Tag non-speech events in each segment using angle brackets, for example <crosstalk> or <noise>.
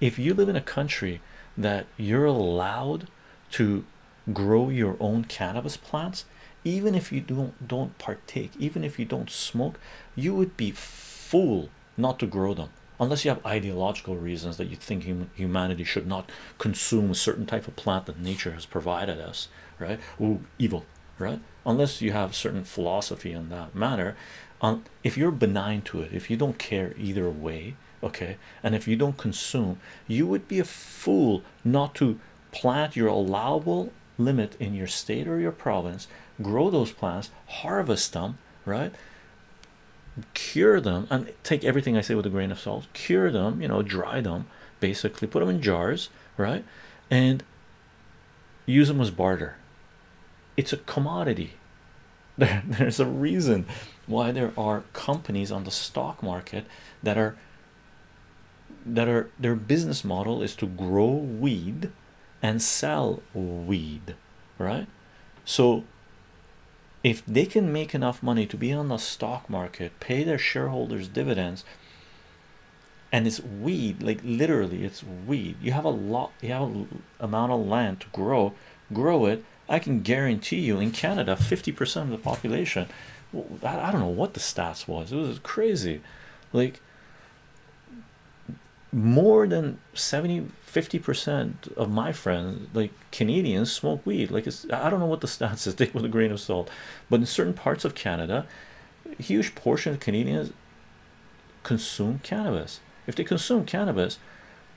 if you live in a country that you're allowed to grow your own cannabis plants even if you don't don't partake even if you don't smoke you would be fool not to grow them unless you have ideological reasons that you think humanity should not consume a certain type of plant that nature has provided us right? Oh evil right? Unless you have certain philosophy in that matter um, if you're benign to it if you don't care either way okay? And if you don't consume you would be a fool not to plant your allowable limit in your state or your province grow those plants harvest them right? Cure them and take everything I say with a grain of salt cure them you know dry them basically put them in jars right? And use them as barter. It's a commodity. <laughs> There, there's a reason why there are companies on the stock market that are that are their business model is to grow weed and sell weed right? So if they can make enough money to be on the stock market pay their shareholders dividends and it's weed like literally it's weed. You have a lot you have a amount of land to grow grow it i can guarantee you in canada 50 percent of the population I don't know what the stats was. It was crazy. Like more than 70 50 percent of my friends like canadians smoke weed. Like it's i don't know what the stats <laughs> is. Take with a grain of salt. But in certain parts of canada a huge portion of canadians consume cannabis. If they consume cannabis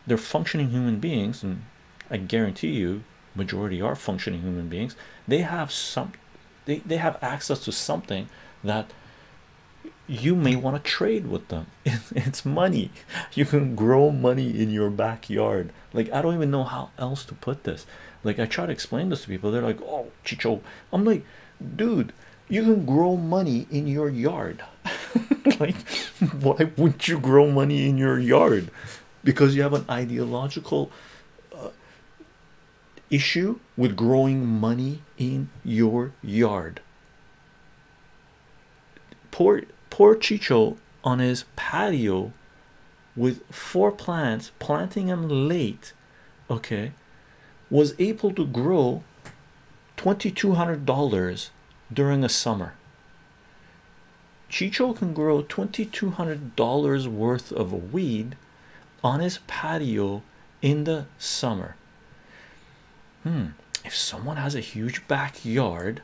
they're functioning human beings and i guarantee you majority are functioning human beings. They have some they, they have access to something that you may want to trade with them. <laughs> It's money. You can grow money in your backyard. Like i don't even know how else to put this. Like i try to explain this to people. They're like oh chycho. I'm like dude you can grow money in your yard. <laughs> Like why wouldn't you grow money in your yard? Because you have an ideological uh, issue with growing money in your yard. Poor poor Chycho on his patio with four plants planting them late okay was able to grow $2200 during a summer. Chycho can grow $2200 worth of weed on his patio in the summer. Hmm if someone has a huge backyard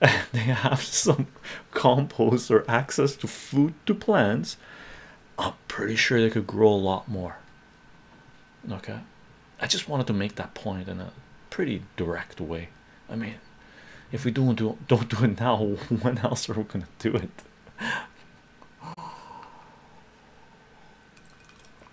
<laughs> they have some compost or access to food to plants i'm pretty sure they could grow a lot more. Okay? I just wanted to make that point in a pretty direct way. I mean if we don't do don't do it now <laughs> when else are we gonna do it